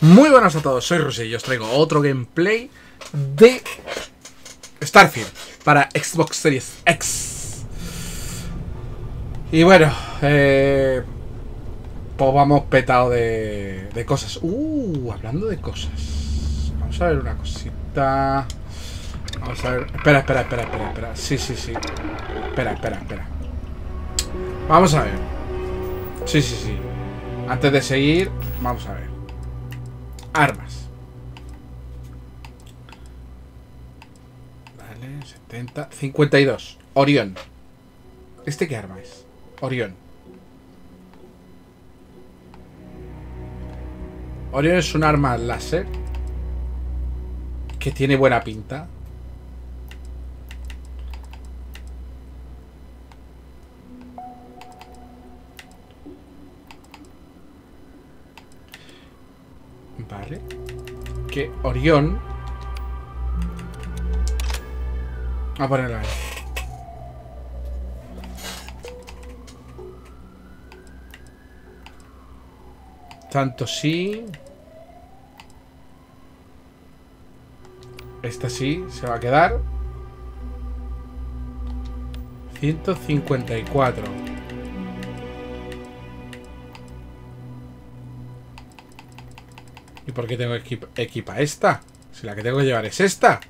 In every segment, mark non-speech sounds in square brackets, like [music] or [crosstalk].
Muy buenas a todos, soy Rosy y os traigo otro gameplay de Starfield para Xbox Series X. Y bueno, eh, pues vamos petado de, de cosas. Uh, hablando de cosas. Vamos a ver una cosita. Vamos a ver. Espera, espera, espera, espera, espera. Sí, sí, sí. Espera, espera, espera. Vamos a ver. Sí, sí, sí. Antes de seguir, vamos a ver. Armas. Vale, 70. 52. Orión. ¿Este qué arma es? Orión. Orión es un arma láser que tiene buena pinta. Vale. Que Orión... A ponerla ahí. Tanto sí. Esta sí, se va a quedar. 154. ¿Y por qué tengo equipa esta? Si la que tengo que llevar es esta.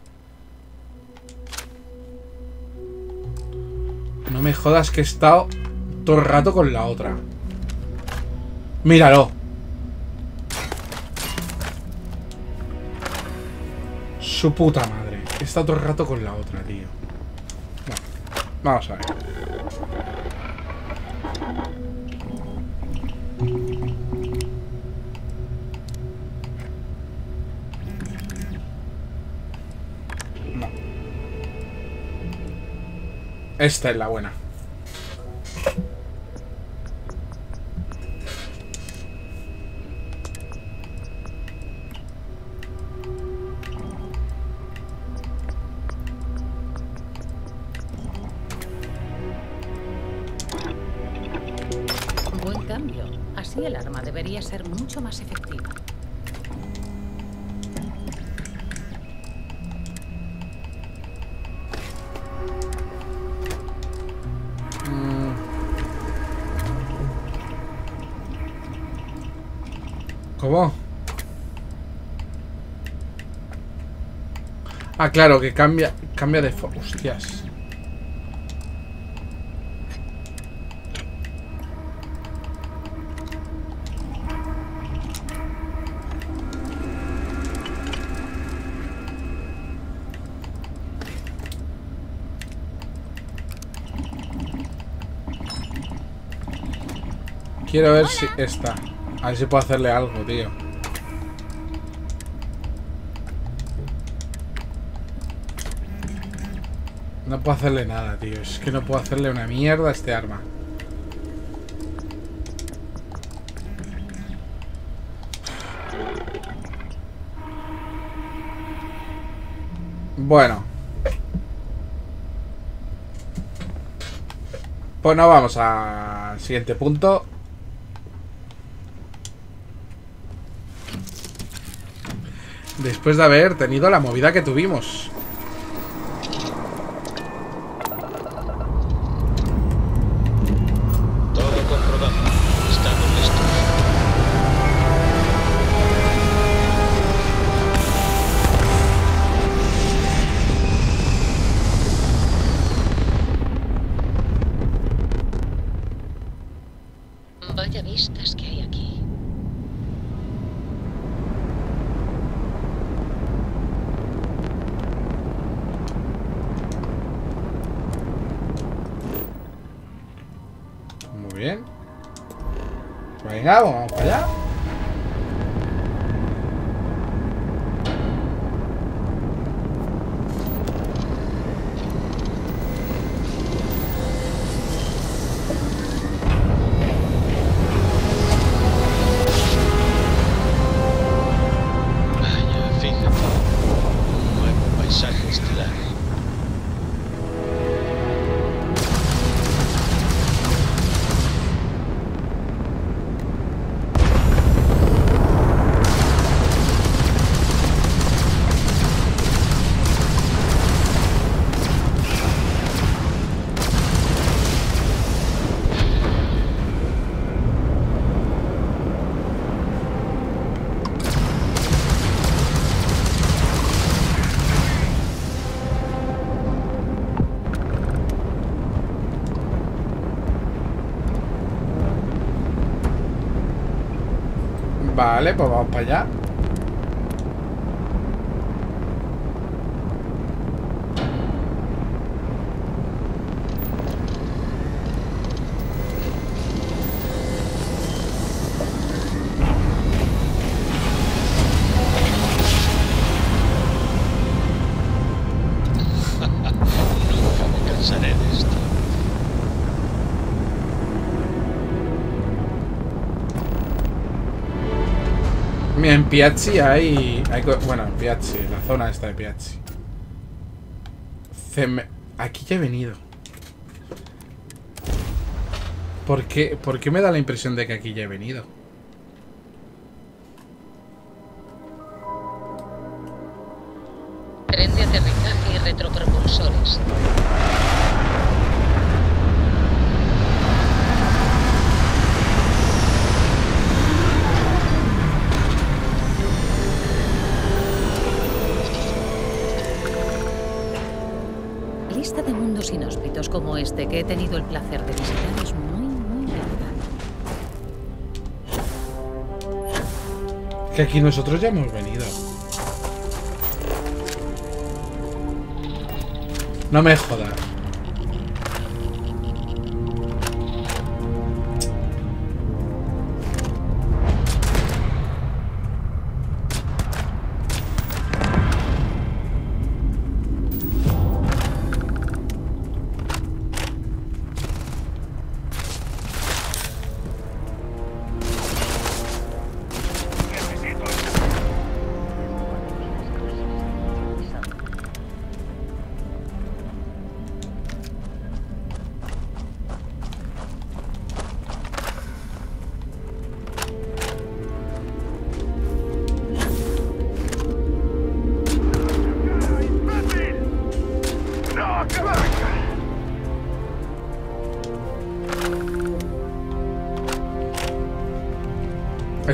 No me jodas que he estado todo el rato con la otra. Míralo. Su puta madre. He estado todo el rato con la otra, tío. Bueno, vamos a ver. Esta es la buena. Buen cambio. Así el arma debería ser mucho más efectiva. Ah, claro, que cambia cambia de Hostias. Quiero ver si esta. A ver si puedo hacerle algo, tío. No puedo hacerle nada, tío. Es que no puedo hacerle una mierda a este arma. Bueno. Pues no vamos al siguiente punto. Después de haber tenido la movida que tuvimos. Vale, pues vamos para allá. En Piazzi hay, hay Bueno, en Piazzi, la zona esta de Piazzi. Aquí ya he venido. ¿Por qué, ¿Por qué me da la impresión de que aquí ya he venido? Aquí nosotros ya hemos venido. No me jodas.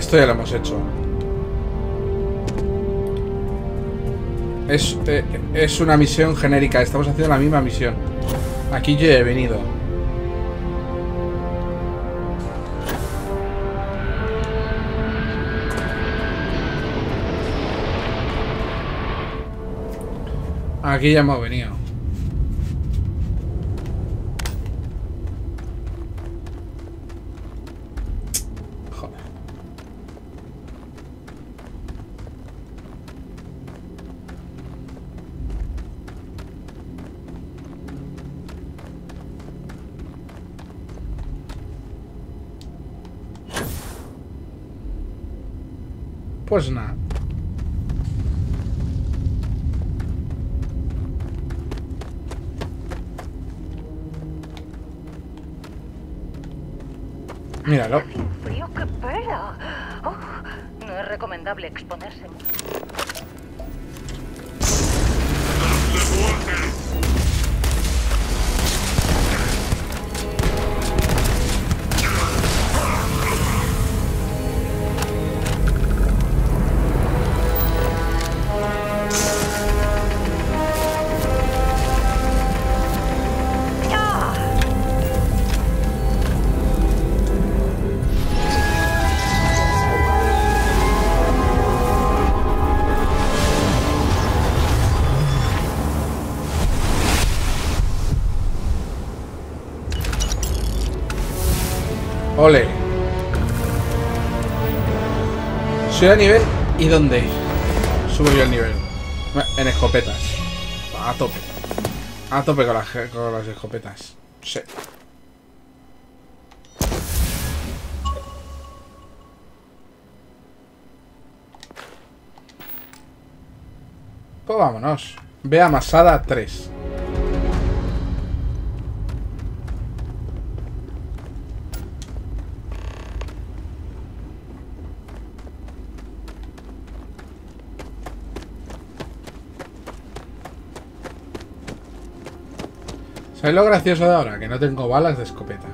Esto ya lo hemos hecho. Es, eh, es una misión genérica. Estamos haciendo la misma misión. Aquí yo he venido. Aquí ya hemos venido. Pues nada. Ole. Soy a nivel. ¿Y dónde? Subo yo el nivel. En escopetas. A tope. A tope con las, con las escopetas. Sí. Pues vámonos. Ve a Masada 3. ¿Sabes lo gracioso de ahora? Que no tengo balas de escopeta.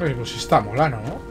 Oye, pues está molano, ¿no?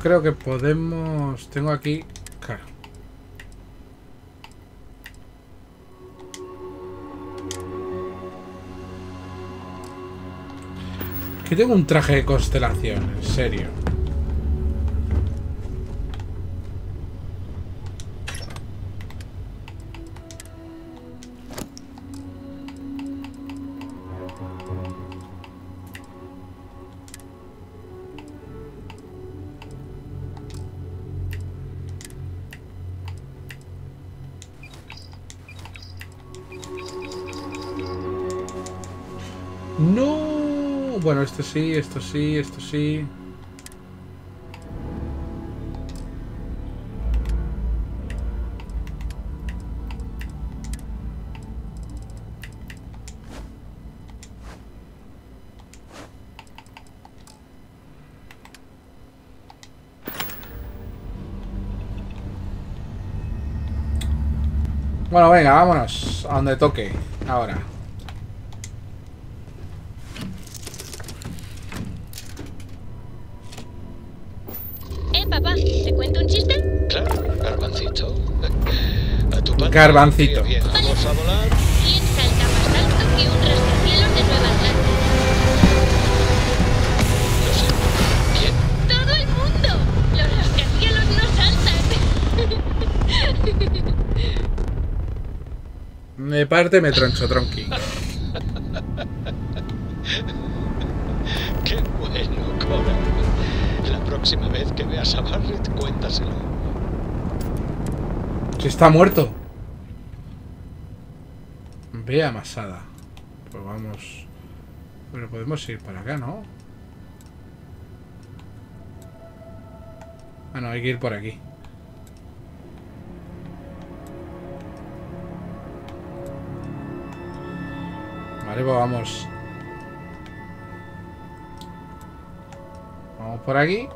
Creo que podemos... Tengo aquí... Claro. Tengo un traje de constelación, en serio. Sí, esto sí, esto sí. Bueno, venga, vámonos a donde toque. Ahora. Garbancito. Vamos a volar. ¿Quién salta más alto que un rascacielos de Nueva Atlanta? No sé. ¿Quién? ¡Todo el mundo! Los rascacielos no saltan. [laughs] Me parte me troncho, tronqui. [laughs] Qué bueno, Cora. La próxima vez que veas a Barrett, cuéntaselo. Si está muerto. Vea Masada. Pues vamos. Pero podemos ir para acá, ¿no? Ah, no, hay que ir por aquí. Vale, pues vamos. Vamos por aquí.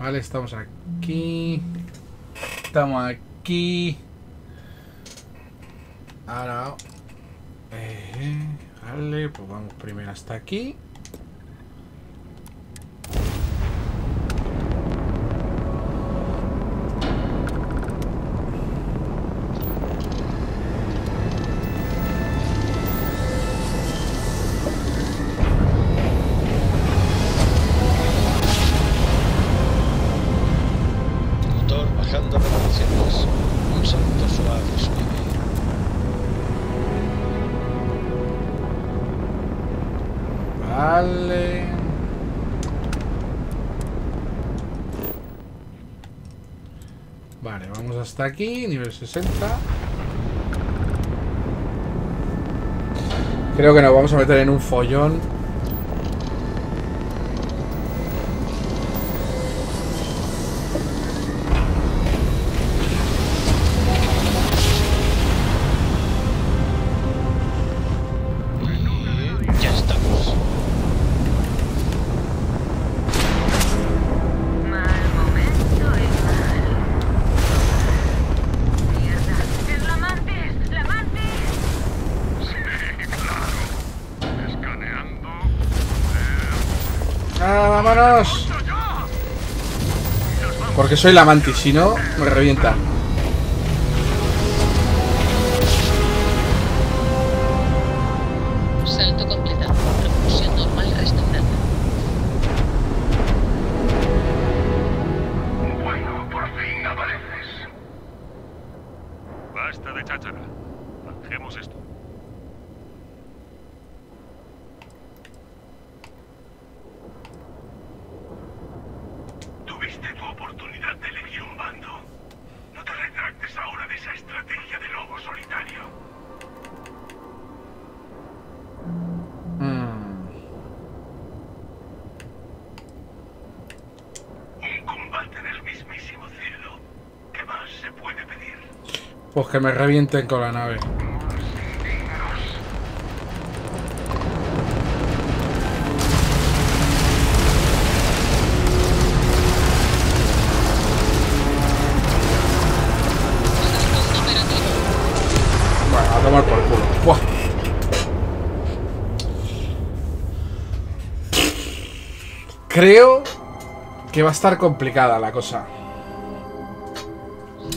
Vale, estamos aquí. Estamos aquí. Ahora. Eh, vale, pues vamos primero hasta aquí. Aquí, nivel 60. Creo que nos vamos a meter en un follón. Porque soy la mantis, si no, me revienta. Salto completado. Propulsión normal restaurada. Bueno, por fin apareces. Basta de cháchara. Bajemos esto. Tuviste tu oportunidad ahora de esa estrategia de lobo solitario? Mm. Un combate en el mismísimo cielo. ¿Qué más se puede pedir? Pues que me revienten con la nave. Creo que va a estar complicada la cosa.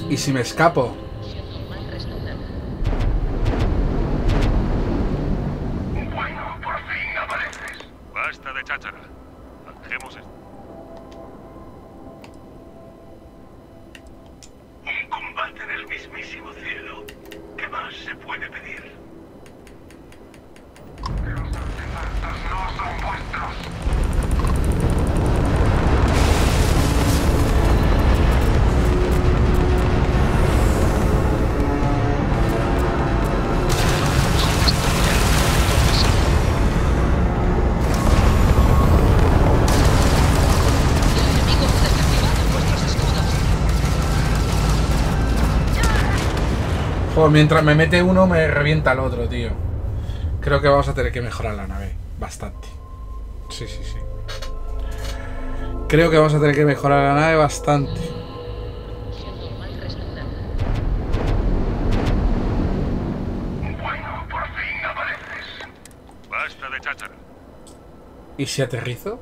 ¿Y si me escapo? Mientras me mete uno me revienta el otro, tío. Creo que vamos a tener que mejorar la nave. Bastante. Sí, sí, sí. Creo que vamos a tener que mejorar la nave bastante. Bueno, por fin apareces. Basta de cháchara. ¿Y si aterrizo?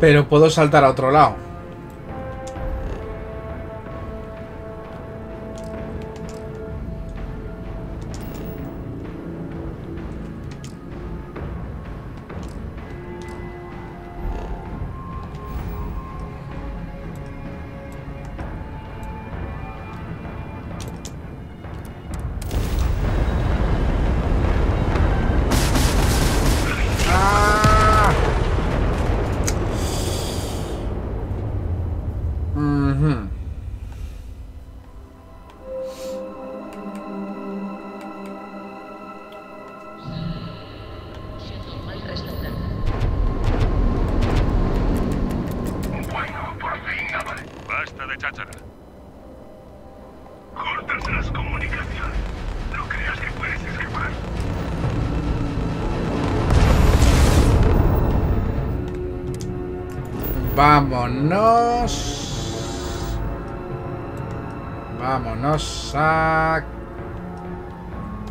Pero puedo saltar a otro lado. Vámonos a...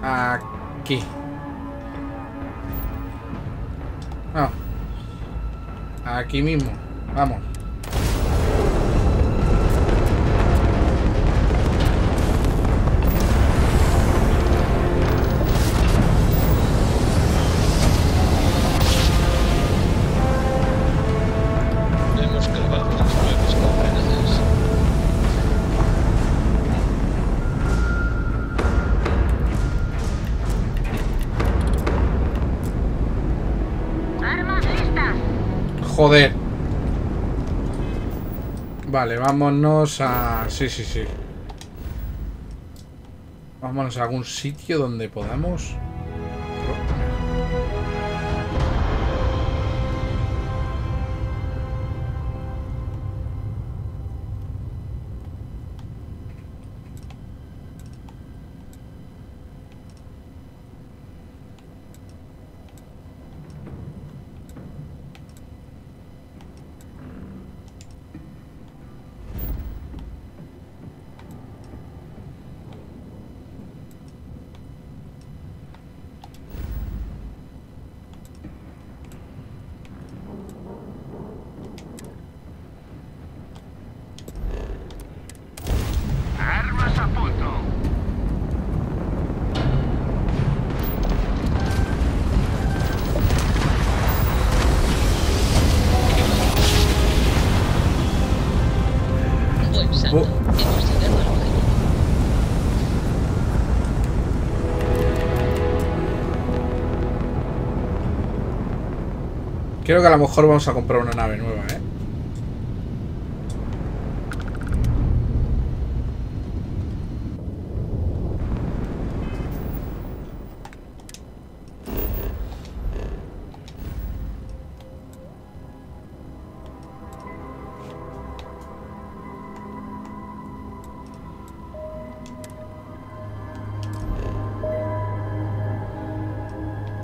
Aquí. No. Aquí mismo. Vamos. Joder. Vale, vámonos a... Sí, sí, sí. Vámonos a algún sitio donde podamos... Creo que a lo mejor vamos a comprar una nave nueva, ¿eh?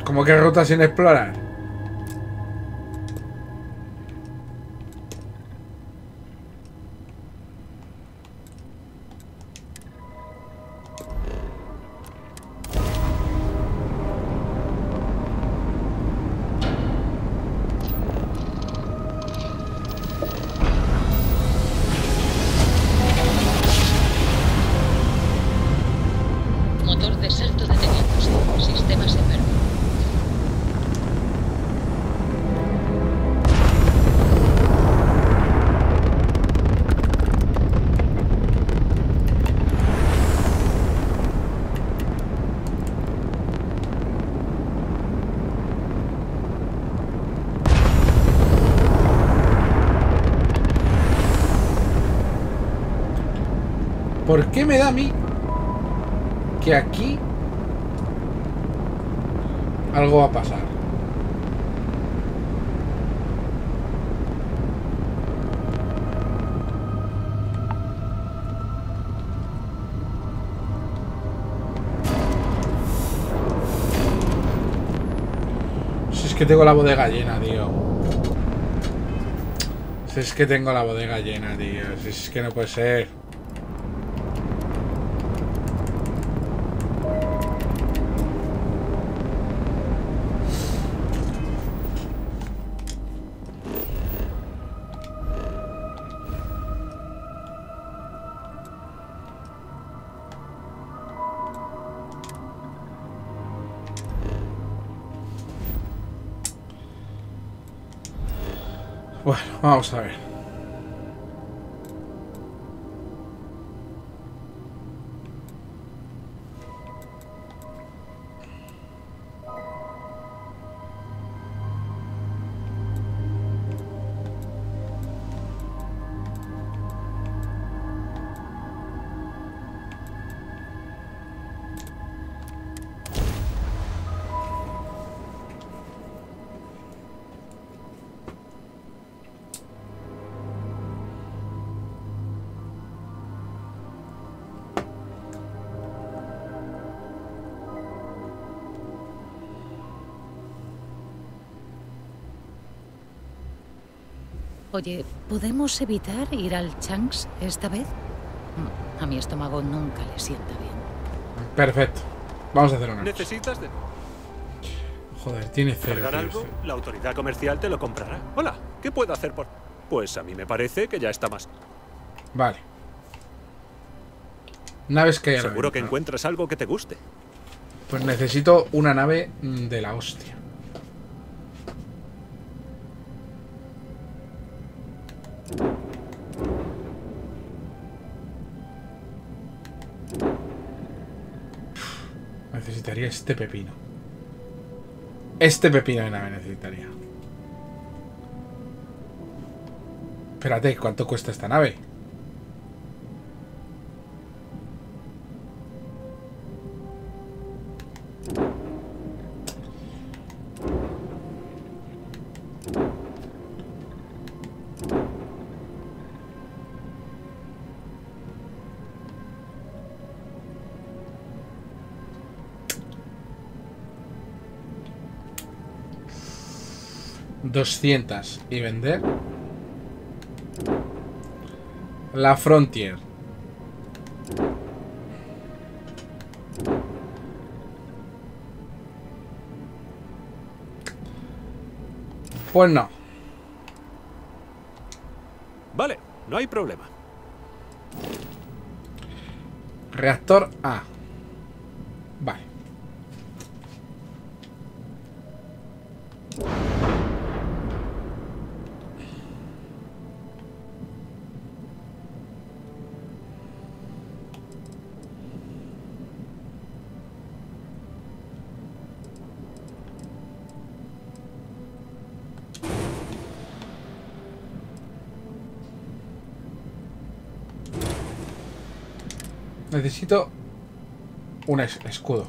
¿Cómo que ruta sin explorar? Me da a mí que aquí algo va a pasar? Si es que tengo la bodega llena, tío. Si es que tengo la bodega llena, tío. Si es que no puede ser. Bueno, vamos Oye, ¿podemos evitar ir al Chanks esta vez? Mm, A mi estómago nunca le sienta bien. Perfecto. Vamos a hacer una. ¿Necesitas de Joder, tiene cero. algo? cero. La autoridad comercial te lo comprará. Hola, ¿qué puedo hacer por...? Pues a mí me parece que ya está más. Vale. Naves que hay Seguro que encuentras algo que te guste. Pues necesito una nave mm, de la hostia. Este pepino. Este pepino de nave necesitaría. Espérate, ¿cuánto cuesta esta nave? Doscientas y vender la Frontier. Pues no. Vale, no hay problema. Reactor A. Necesito un es- escudo.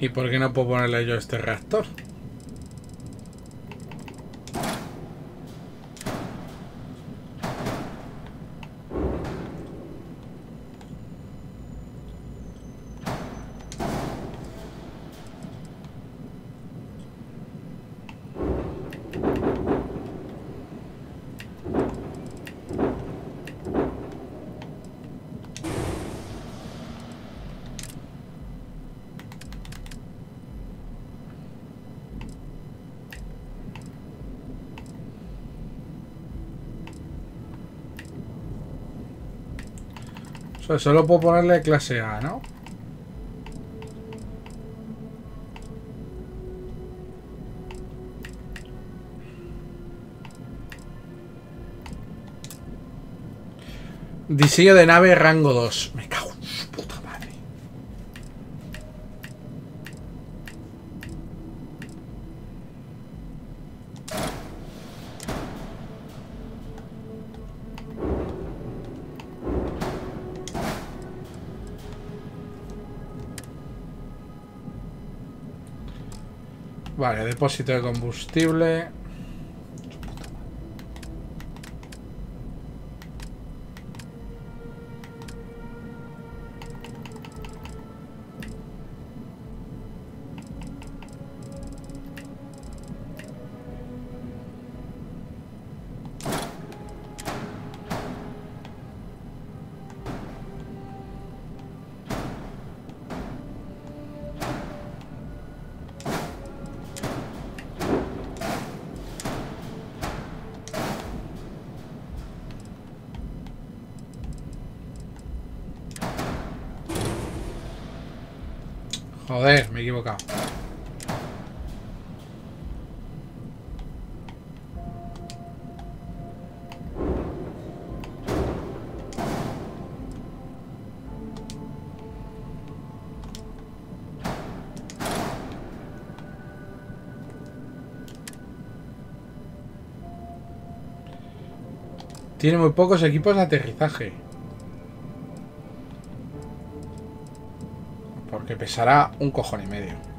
¿Y por qué no puedo ponerle yo este reactor? Solo puedo ponerle clase A, ¿no? Diseño de nave rango 2. Me cago depósito de combustible. Tiene muy pocos equipos de aterrizaje. Porque pesará un cojón y medio.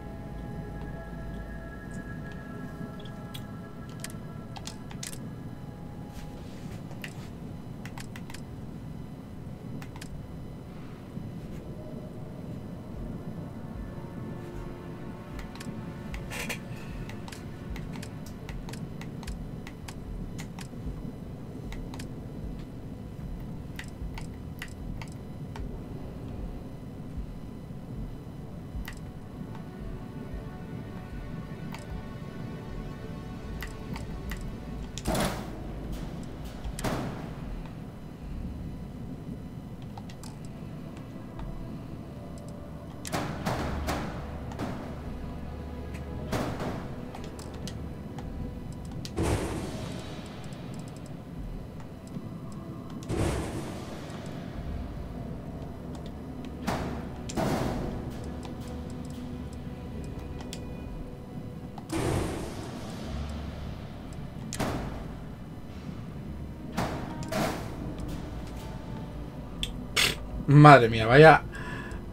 Madre mía, vaya.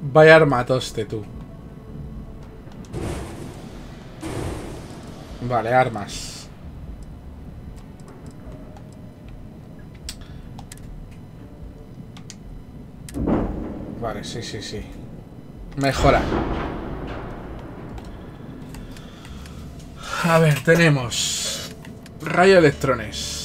Vaya armatoste tú. Vale, armas. Vale, sí, sí, sí. Mejora. A ver, tenemos rayo electrones.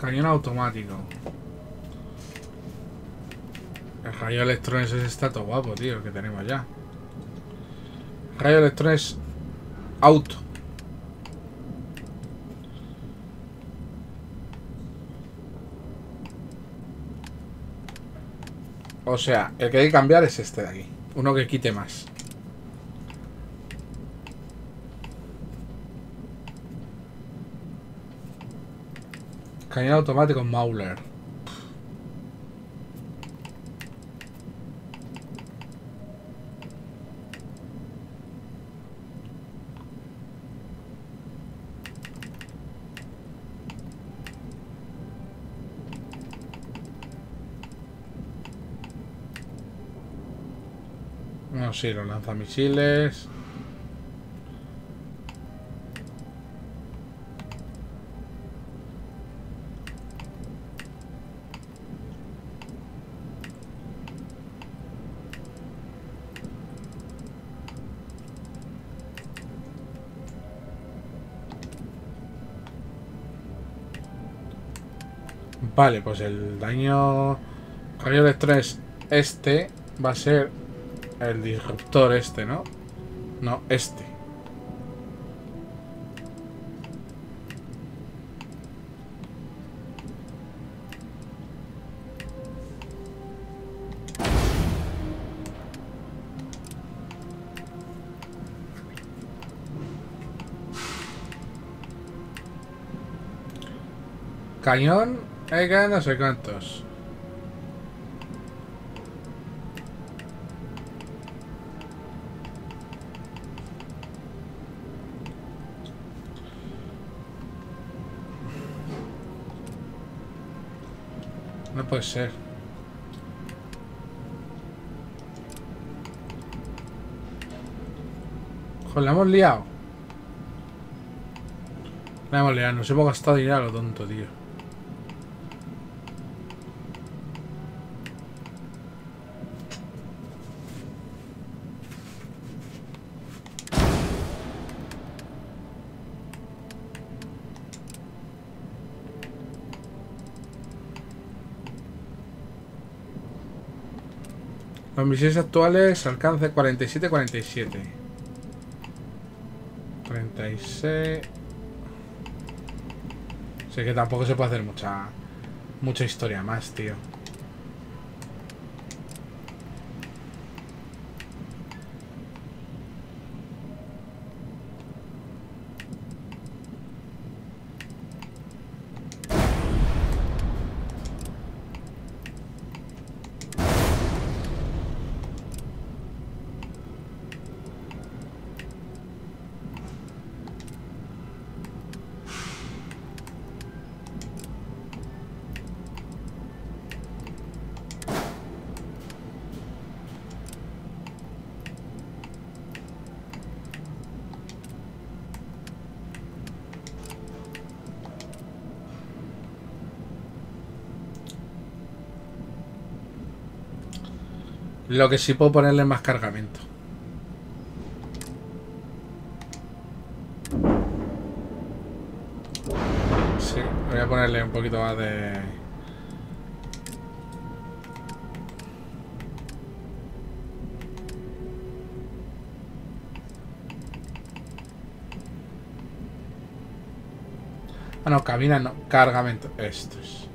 Cañón automático. El rayo electrones ese está guapo, tío, el que tenemos ya. Rayo electrones auto. O sea, el que hay que cambiar es este de aquí. Uno que quite más. Cañón automático Mauler. No, sí, los lanzamisiles. Vale, pues el daño rayo de estrés este va a ser el disruptor este, ¿no? No, este. Cañón, hay no sé cuántos. No puede ser. Joder, la hemos liado. La hemos liado, nos hemos gastado dinero a lo tonto, tío. Los misiles actuales alcance 47-47. 36. Sé que tampoco se puede hacer mucha mucha historia más, tío. Lo que sí puedo ponerle más cargamento. Sí, voy a ponerle un poquito más de... Ah, no, cabina no, cargamento. Esto es.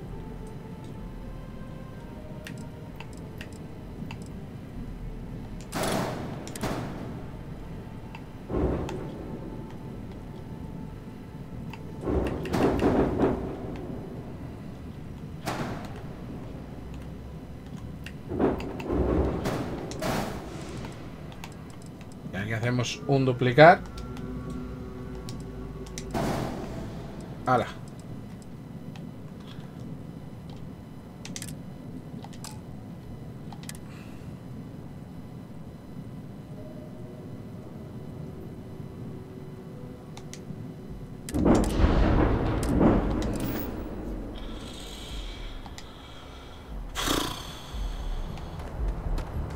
Un duplicar. Hala.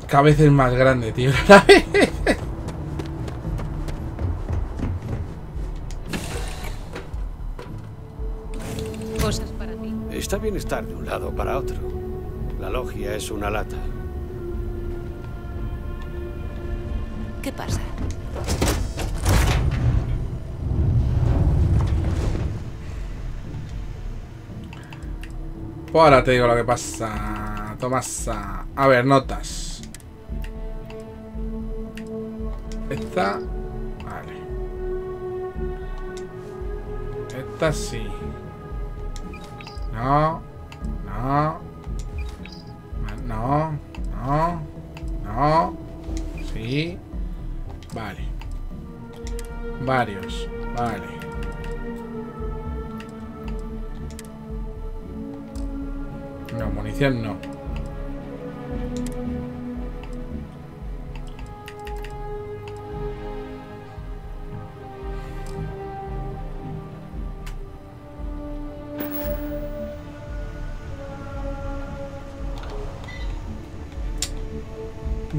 Cada es más grande, tío. la. Estar de un lado para otro. La logia es una lata. ¿Qué pasa? Pues ahora te digo lo que pasa. Tomasa. A ver, notas. Esta. Vale. Esta sí. No. No.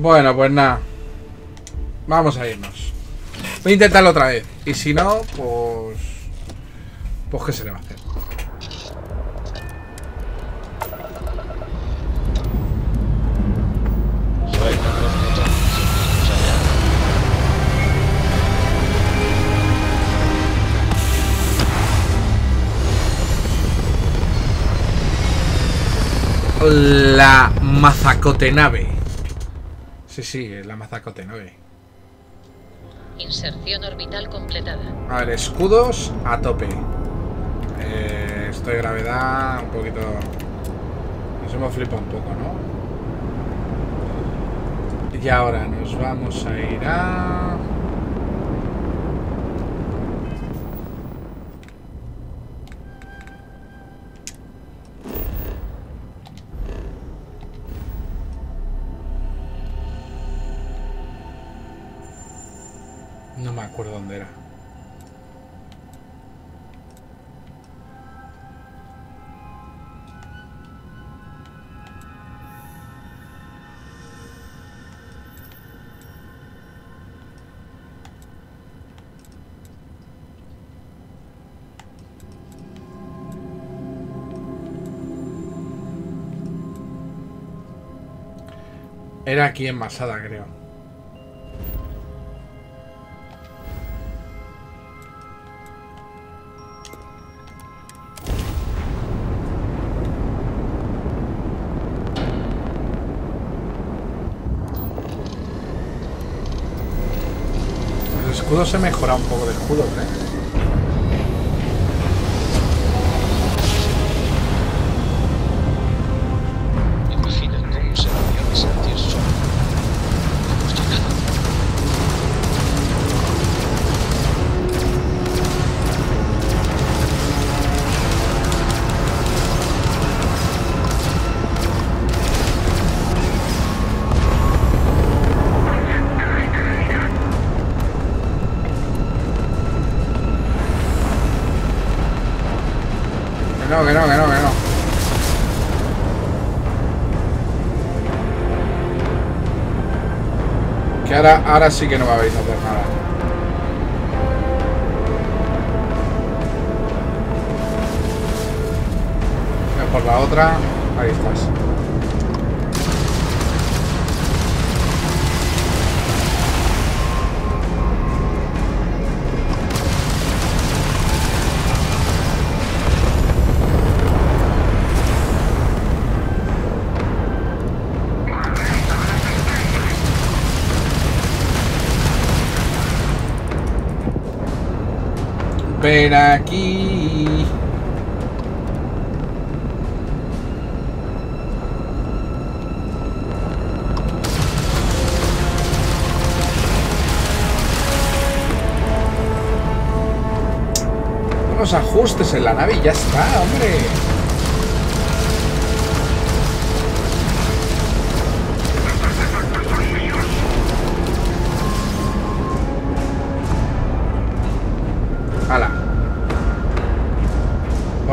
Bueno, pues nada. Vamos a irnos. Voy a intentarlo otra vez. Y si no, pues... Pues qué se le va a hacer. Suelta los botones. Sí, sí, la mazacotenave. Inserción orbital completada. A ver, escudos a tope. Eh, estoy gravedad un poquito... Nos hemos flipado un poco, ¿no? Y ahora nos vamos a ir a... Era aquí en Masada, creo. El escudo se mejora un poco de escudo, ¿eh? Ahora, sí que no me vais a hacer nada. Por la otra. Ahí estás. romper aquí. Unos ajustes en la nave y ya está, hombre.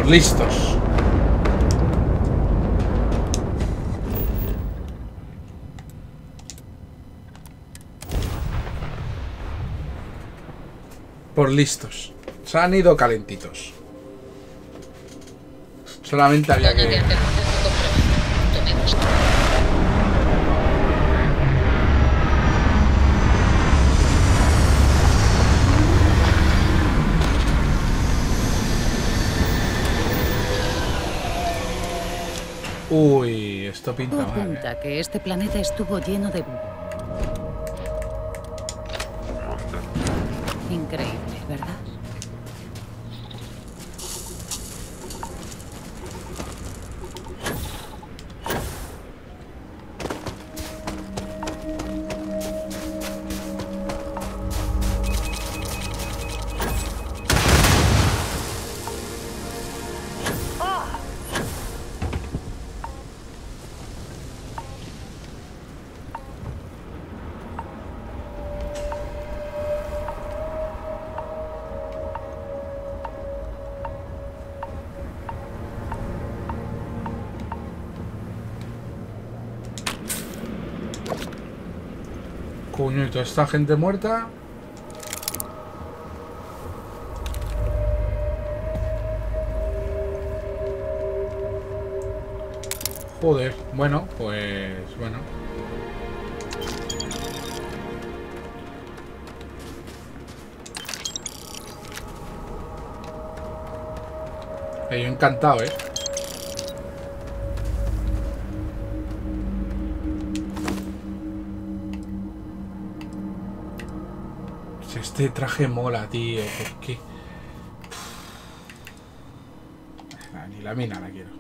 Listos. Por listos. Se han ido calentitos. Solamente había ¿Dónde que... Uy, esto Todo pinta mal. eh. que este planeta estuvo lleno de... toda esta gente muerta. Joder, bueno, pues bueno. Yo encantado, eh. Este traje mola, tío. ¿Por qué? Ah, Ni la mina la quiero.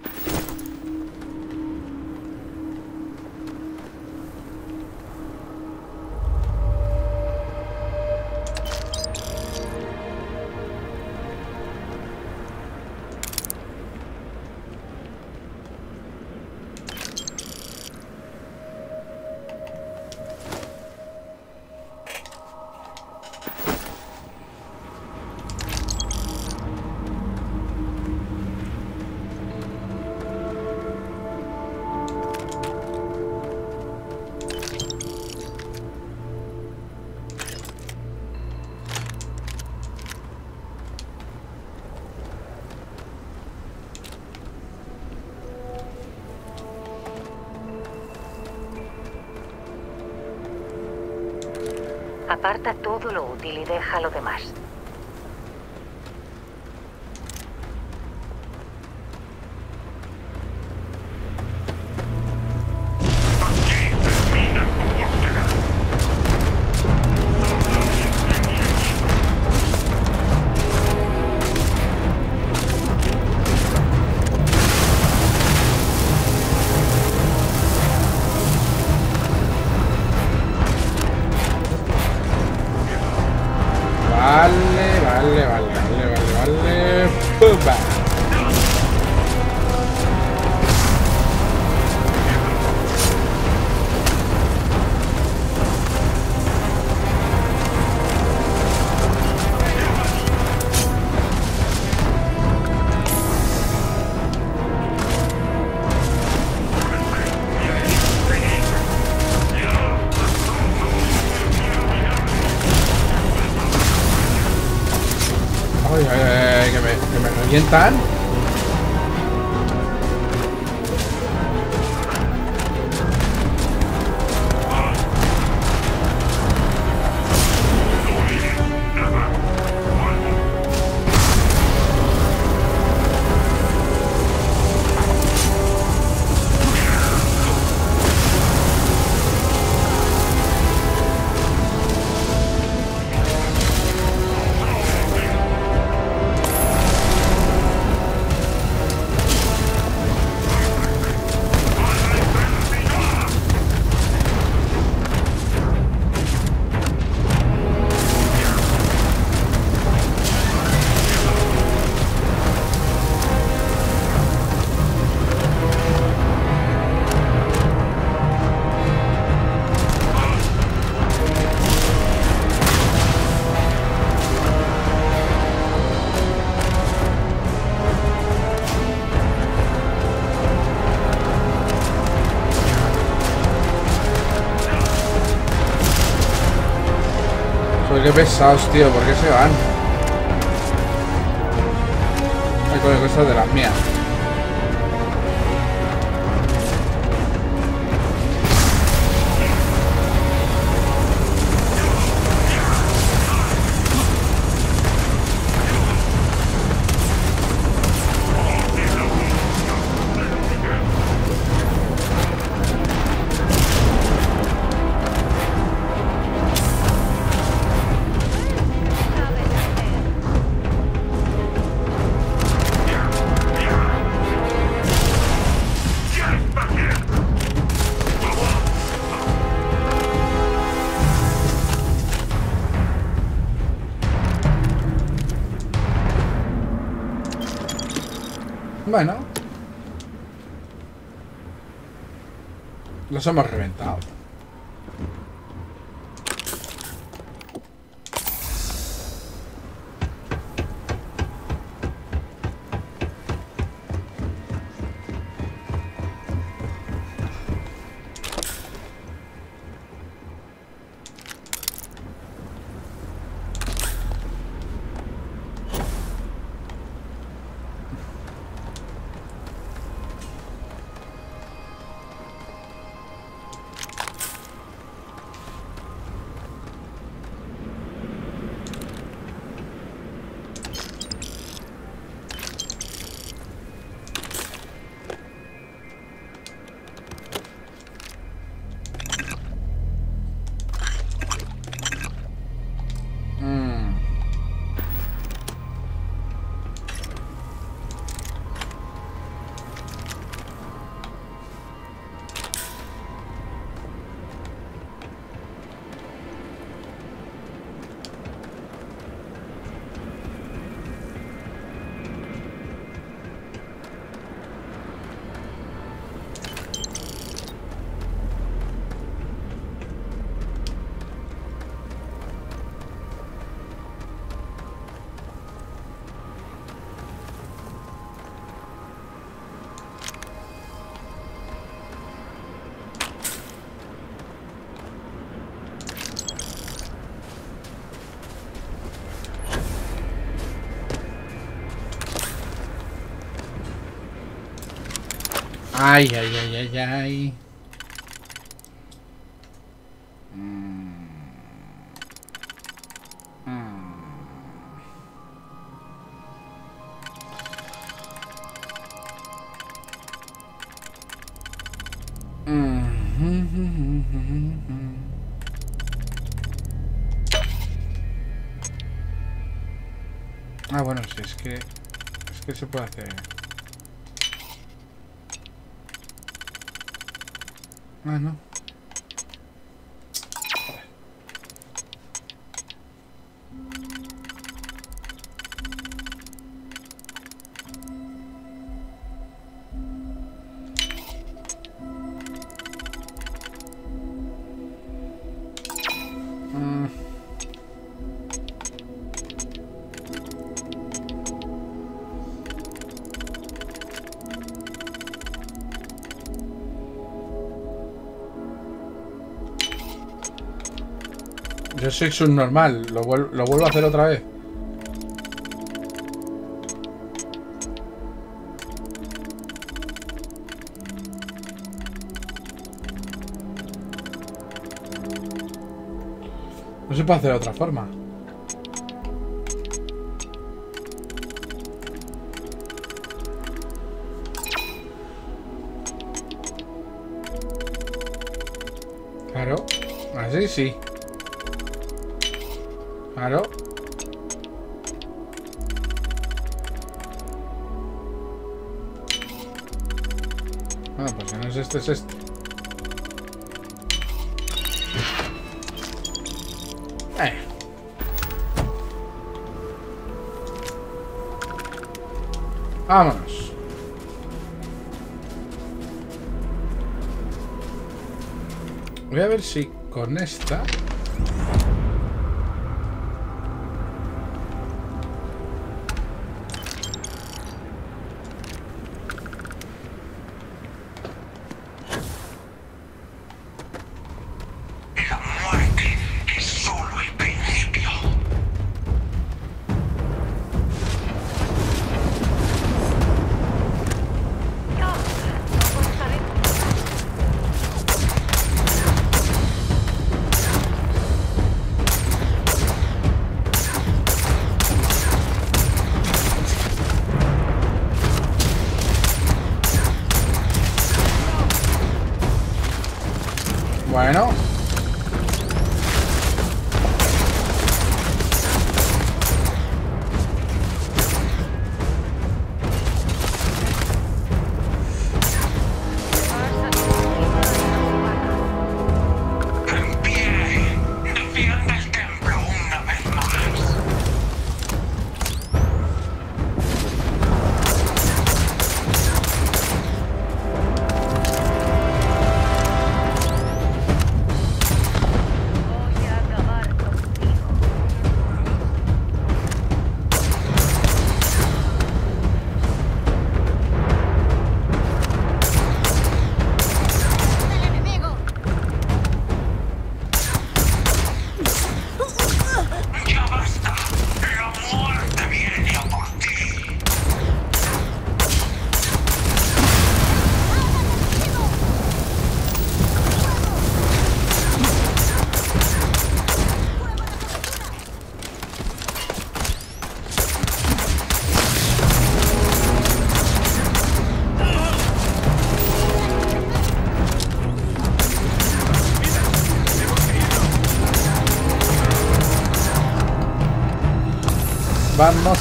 Que ¿Por qué se van? Bueno. Los hemos reventado. ai vậy vậy vậy soy subnormal, lo, vuel- lo vuelvo a hacer otra vez. No se puede hacer de otra forma. Claro, así sí. Claro. Ah, pues si no es este, es este. Eh. Vámonos. Voy a ver si con esta...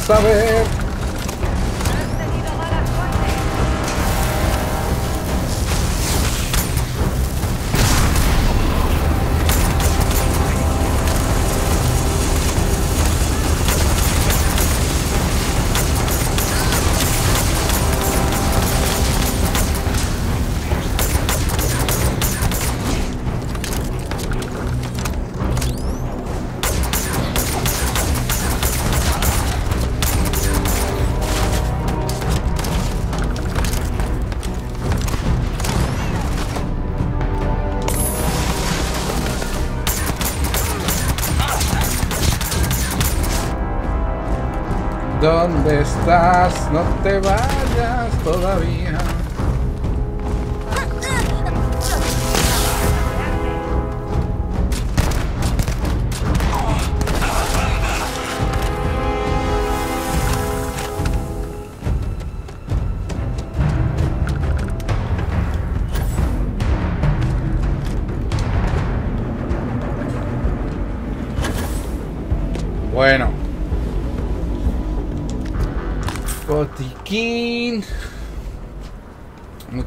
Vamos estás? No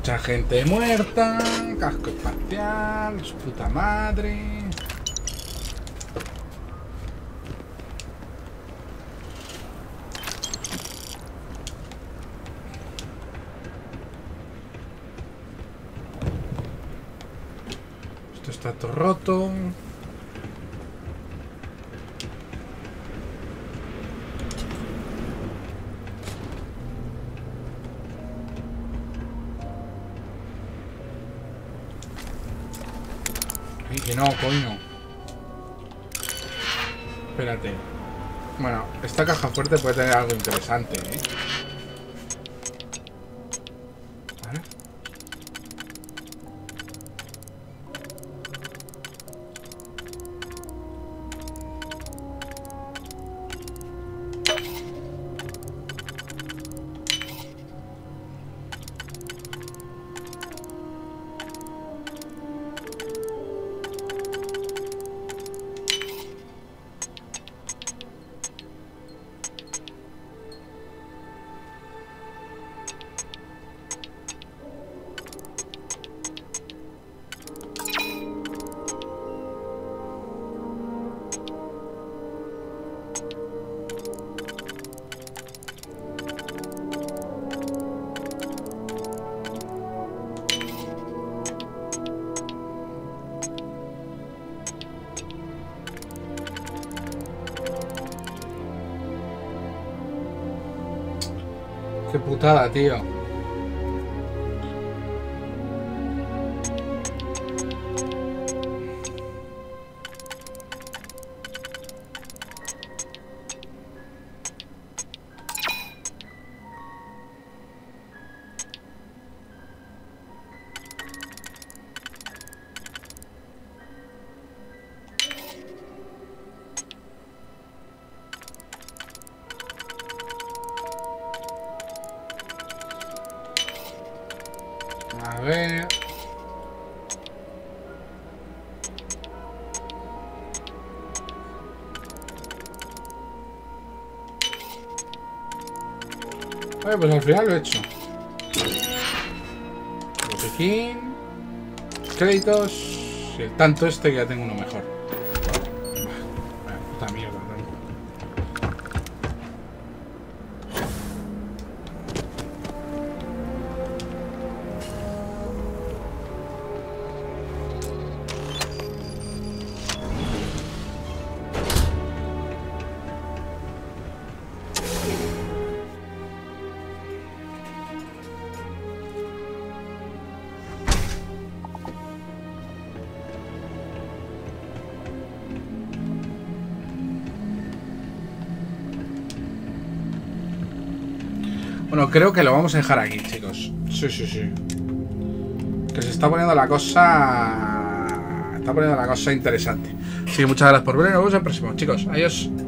Mucha gente muerta. Casco espacial. Su puta madre. Esto está todo roto. Ay, que no, coño. Espérate. Bueno, esta caja fuerte puede tener algo interesante, Putada, tío. Lo he hecho. Botiquín. Créditos. El tanto este que ya tengo uno creo que lo vamos a dejar aquí, chicos. Sí, sí, sí. Que se está poniendo la cosa... Está poniendo la cosa interesante. Así que muchas gracias por ver nos vemos en el próximo, chicos. Adiós.